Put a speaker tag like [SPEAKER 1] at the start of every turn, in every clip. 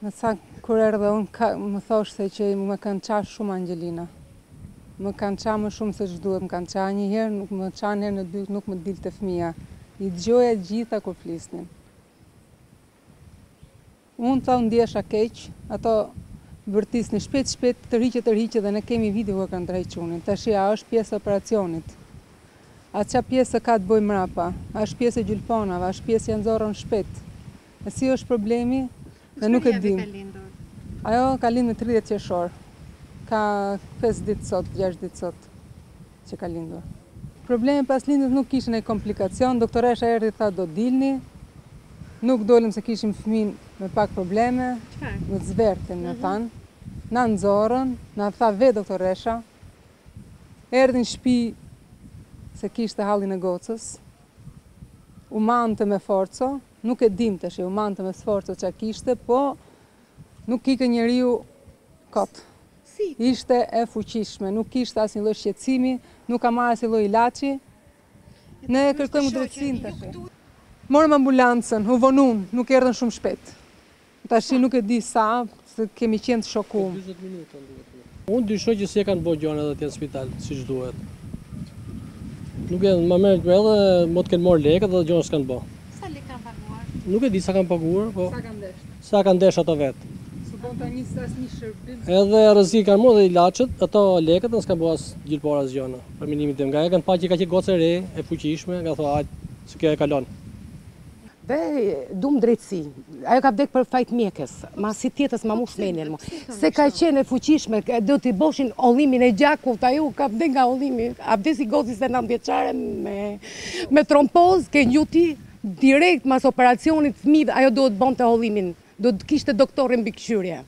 [SPEAKER 1] Me sa kur erdha unë, më thoshte që më kanë ça shumë Angelina. Më kanë ça më shumë se ç'duhet, më kanë ça një herë, më kanë ça një herë në dytë, nuk më dilte fëmija. I dëgjoja gjitha kur flisnin. Unë tha u ndjeva keq, ato bërtisnin, shpejt shpejt tërhiqe tërhiqe dhe ne kemi video ku e kanë tërheq çunin, tashi a është pjesë e operacionit, a ça pjesë ka të bëjë mrapa, a është pjesë e gjilpanave, a është pjesë ja nxorrën shpejt, e si është problemi, ne nuk e dimë. Ajo ka lind me tridhjetë qershor, ka pesë ditë sot, gjashtë ditë sot. që ka lindur. Probleme pas lindjes nuk kishte ndonjë komplikacion, doktoresha erdhi tha do dilni, nuk dolëm se kishim fëmijën me pak probleme, me të zverdhit na mhm. thanë, na nxorën, na tha vetë doktoresha, erdhi në shtëpi se kishte hallin e gocës, u mante me sforco, nuk e dim tashi, u mante me sforco ça kishte, po nuk ikë njeriu kot. Ishte e fuqishme, nuk kishte asnjë lloj shqetësimi, nuk ka marrë asnjë lloj ilaçi. Ne e kërkojmë drejtësinë tash. Morëm ambulancën, u vonuan, nuk erdhën shumë shpejt. Tash nuk e di sa, se kemi qenë të shokuar.
[SPEAKER 2] Unë dyshoj që s'ia kanë bo gjona edhe atje në spital siç duhet. Nuk e ma merr gjë dhe mund të kenë marrë lekët dhe gjona s'kanë bo. Sa lekë kanë paguar? Nuk e di sa kanë paguar, po.
[SPEAKER 1] Sa kanë dashtë?
[SPEAKER 2] Sa kanë dash ato vetë.
[SPEAKER 1] S'u bon ta nis asnji shërbim.
[SPEAKER 2] Edhe rrezik kanë morë dhe ilaçet ato lekët dhe s'kanë bo as gjilponë as gjonë. Për menimin tem nga e kanë pa që ka qenë gocë e re e fuqishme ka thonë hajt se kjo e kalon.
[SPEAKER 3] Dhe dum drejtësi. Ajo ka vdek për faj t'mjekes. Mo asi tjetër s'ma mush menjen mu. Se ka qenë e fuqishme do t'i boshin hollimin e gjakut ajo ka vdek nga hollimi. A vdes një gocë njëzet e nëntë vjeçare me trombozë ke nju ti. Direkt mas operacionit fëmijë ajo duhet të bënte hollimin, duhet të kishte doktorin mbikëqyrje.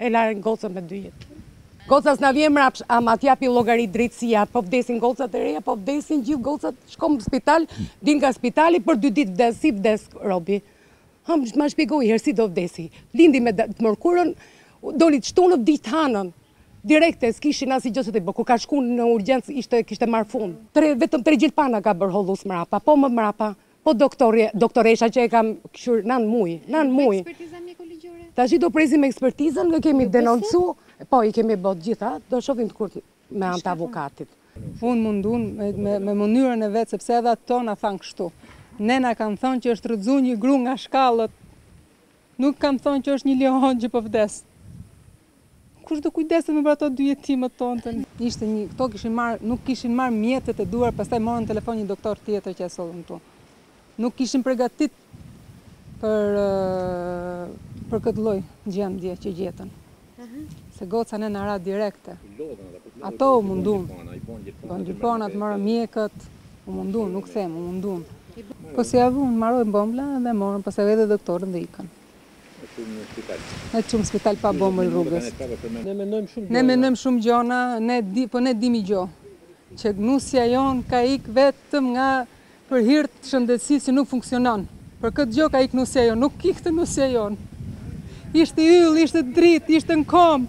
[SPEAKER 3] E lanë gocën me dy jetim. Goca s'na vjen mrapsht ama t'japi llogari drejtësia, po vdesin gocat e reja, po vdesin gjithë gocat, shkon në spital, vin nga spitali, për dy ditë vdes, si vdes robi? Hë, ma shpjego i herë si do vdesi, lindi me të mërkurën, doli të shtunën, vdiq të hënën. Direkte s'kishin asnjë gjë ç'ti bëjnë, kur kanë shku në urgjencë ishte kishte marrë fund. Tre vetëm tre gjilpana ka bërë hollus mrapa, po më mrapa, po doktorja, doktoresha që e kam kqyr nan muj, nan muj.
[SPEAKER 4] Nuk ka
[SPEAKER 3] ekspertiza mjeko-ligjore? Tashi do presim ekspertizën, e kemi denoncu, po i kemi bo të gjitha, do shohim kur me anë të avokatit.
[SPEAKER 1] U munun me mënyrën e vet sepse edhe ato na thanë kështu. Ne na kanë thënë që është rrëxu një gru nga shkallët. Nuk kanë thonë që është një lehonë që po vdes. Kush do kujdeset më për ato dy jetimët tonë? Ishte një, këto kishin marr, nuk kishin marr mjetet e duhura, pastaj morën në telefon një doktor tjetër që e sollën këtu. Nuk kishin përgatit për për këtë lloj gjendje që gjetën. Se goca ne na ra direkte. Ato u mundun. Po në gjyp na e morën mjekët. U mundun, nuk them, u mundun. Po si ja vunë, maroi një bombla dhe morën, pastaj e hodhën doktorën dhe ikën. E çumë në spital. E çumë në spital pa bombël rrugës. Ne mendojmë shumë gjona. Ne mendojmë shumë gjona, po ne dimë i gjo. Që nusja jonë ka ikë vetëm nga Për hir të shëndetësisë që nuk funksionon. Për këtë gjo ka ik nusja jonë. Nuk ikte nusja jonë. Ishte yll, ishte dritë, ishte në komb.